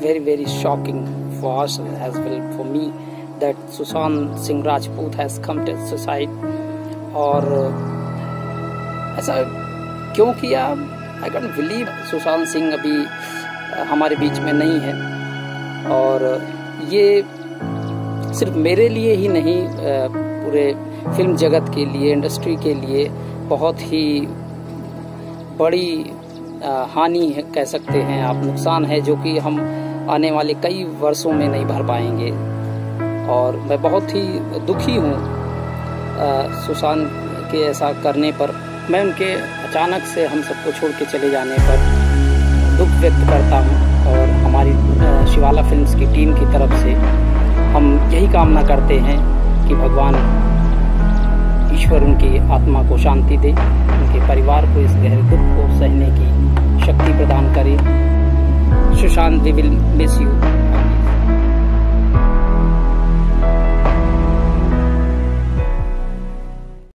very very shocking for us as well for me that Sushant Singh Rajput has committed suicide. और ऐसा क्यों किया? I can believe Sushant Singh अभी हमारे बीच में नहीं है। और ये सिर्फ़ मेरे लिए ही नहीं पूरे फ़िल्म जगत के लिए इंडस्ट्री के लिए बहुत ही बड़ी हानि कह सकते हैं आप। नुकसान है जो कि हम आने वाले कई वर्षों में नहीं भर पाएँगे। और मैं बहुत ही दुखी हूँ सुशांत के ऐसा करने पर। मैं उनके अचानक से हम सबको छोड़ के चले जाने पर दुख व्यक्त करता हूँ और हमारी शिवाला फिल्म्स की टीम की तरफ़ से हम यही कामना करते हैं कि भगवान ईश्वर उनकी आत्मा को शांति दे, उनके परिवार को इस गहरे दुख को सहने की We will miss you.